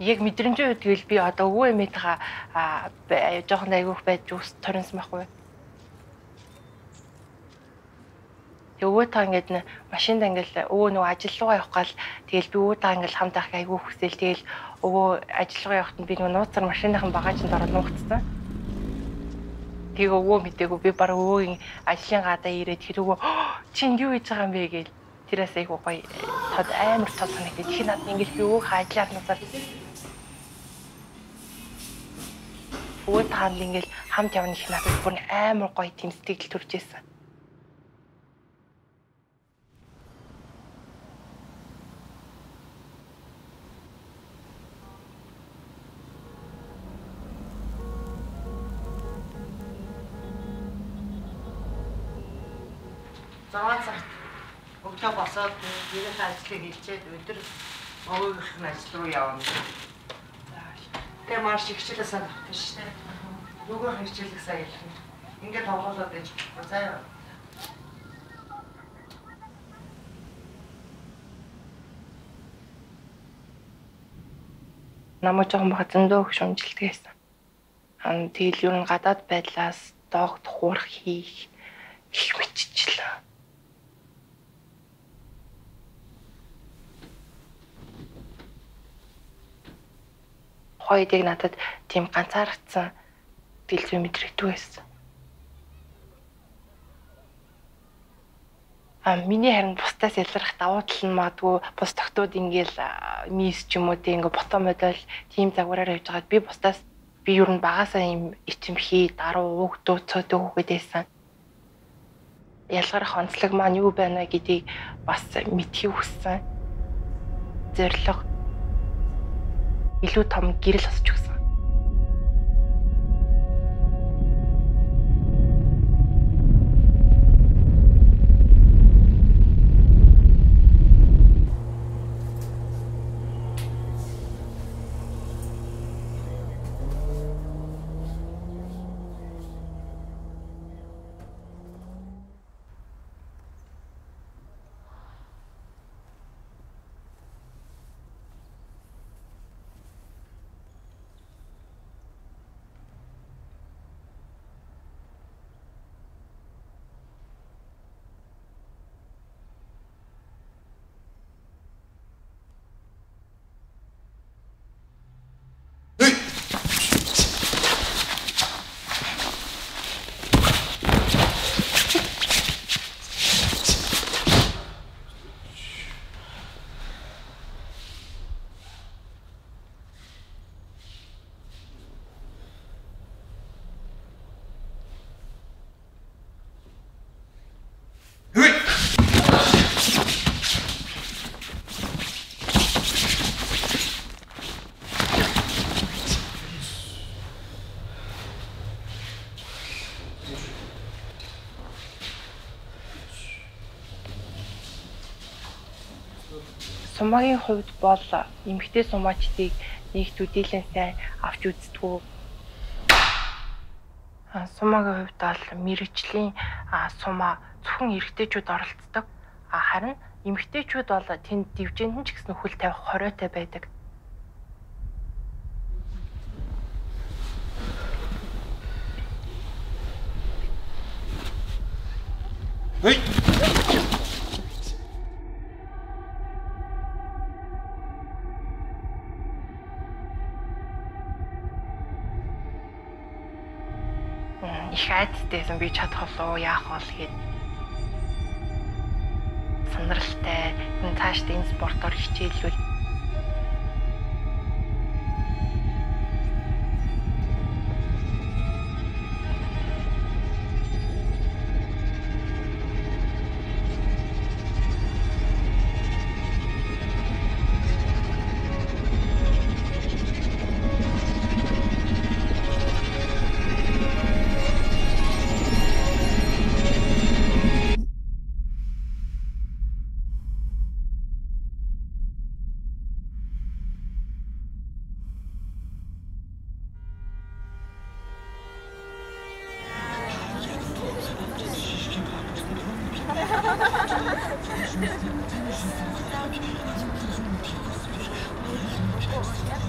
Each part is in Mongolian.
Яг мэдрэмжийн үед тэгэл би одоо өвөө эмээтэйгээ жоохон айгүйх байж ус торинсан байхгүй. Тэг өвөөтэй ингээд машинд ингээд өвөө нөгөө ажил руугаа явах гал тэгэл би өвөөтэй ингээд хамт авах айгүй хүсэл тэгэл өвөө ажил руугаа явахад би нөгөө нууцар машиныхан багажинд ороод нуугдсан. Тэг өвөө мдээгүй би бараг өвөөгийн ажлын гадаа ирээд тэр өвөө чинь юу хийж байгаа юм бэ гээл тэрээс айгүй гоё тод амар тод санагдав. Тэгэхээр надад ингээд би өвөө хаадлаар насаар өвөө таанд ингээд хамт явна их надад бүр амар гоё тийм сэтгэл төрж ирсэн. Заваа цагт өглөө босоод ерөнхий ажлыг хийчээд өдөр нь ажил руу явна. Тэгээ маш хичээлээ санах биш үү? Нөгөө хичээлийг сайн хэлэх. Ингээд тоглолоод байж заяа. намайг жоохон баха зөндөө их шунжилдэг байсан. Аа тэгэл ер нь гадаад байдлаас доогт хуурах хийх их мэтчлээ. хоёрыг надад тийм ганцаарцсан дэлгүү мэдрэгдүү байсан. А миний харин бусдаас ялрах давуу тал нь магадгүй бус тогтууд ингээл мис ч юм уу тийм ингээ бото модель тийм загвараар явж байгаад би бусдаас би юу н багасаа юм ичимхий даруу уг дууцаад өгөхөд байсан. Ялгарах онцлог маань юу байна гэдгийг бас мэдхийг хүссэн. Зорилго илүү том гэрэл асууж Сумагийн хувьд бол эмэгтэй сумаачдыг нэгт үдээлэн сайн авч үздэггүй. Сумагийн хувьд бол мэрэгжлийн сумаа зөвхөн эрэгтэйчүүд оролцдог. Харин эмэгтэйчүүд бол тэнд дивжэнд ч гэсэн хөл тавих хориотой байдаг. Хей! Их айдтайсэн би чадах болов яах бол гээд сандралтай энэ цаашдаа энэ спортоор хичээлвэл Oh, yeah.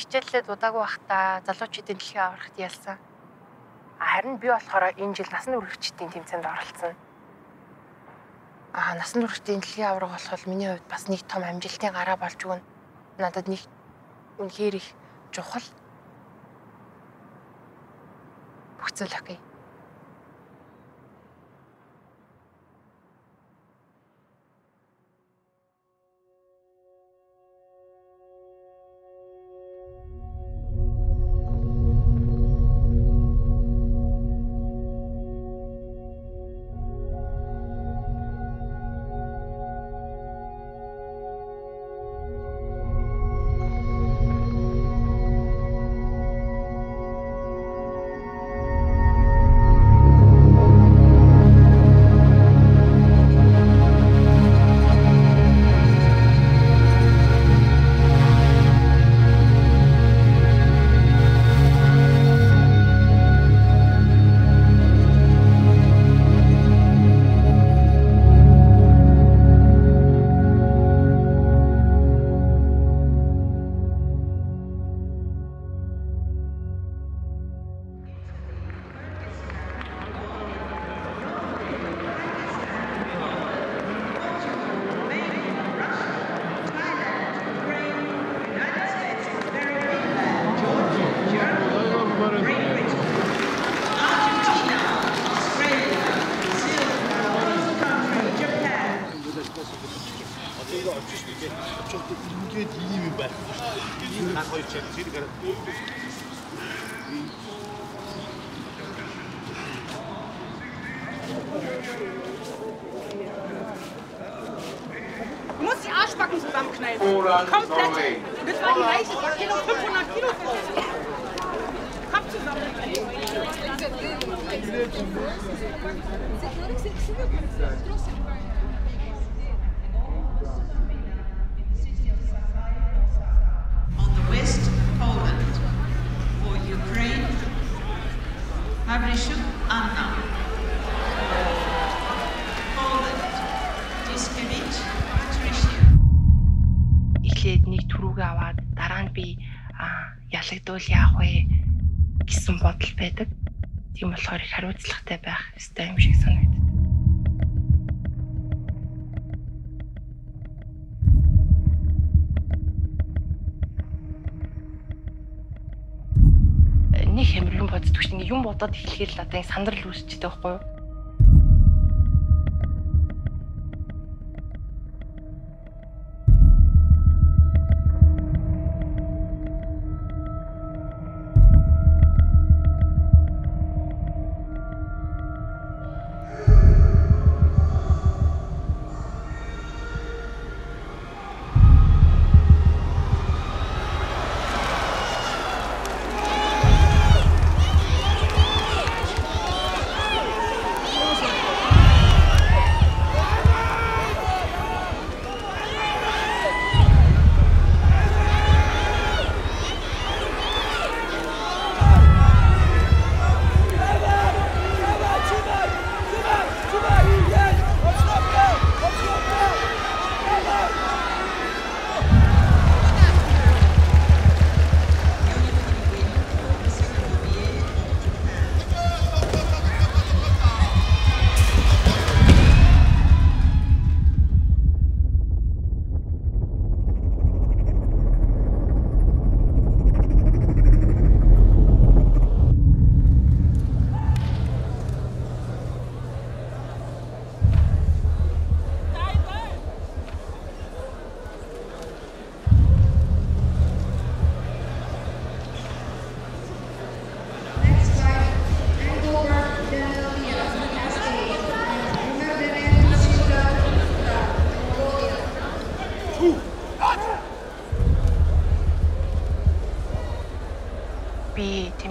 Би хичээллээ дудаагүй байхдаа залуучуудын дэлхийн аврагт ялсан. Харин би болохоор энэ жил насны үргэлжчдийн тэмцээнд оролцсон. Аа насны үргэлжчдийн дэлхийн авраг болоход миний хувьд бас нэг том амжилтын гараа болж өгнө. Надад нэг үнэхээр их чухал бүх зүйл окей. Çok da ince değil ben. Ben koyacağım. Seni kadar. Du musst die Arschbacken zusammenkneifen. Komplett. Das war die gleiche Verkennung 500 Kilo groß. Kopf zusammen. Security, security, security. Ялагдвал яах вэ гэсэн бодол байдаг. Тийм болохоор их хариуцлагатай байх ёстой юм шиг санагдав. нэг хэмрэн боддог чинь юм бодоод эхлэхээр л одоо сандрал үүсчихдээ байхгүй юу?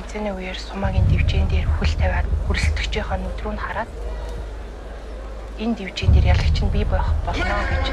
Тэмцээний үеэр сумагийн дивжин дээр хөл тавиад хүрэлцэгчийнхаа нүд рүү нь хараад энэ дивжин дээр ялагч нь би байх болно гэж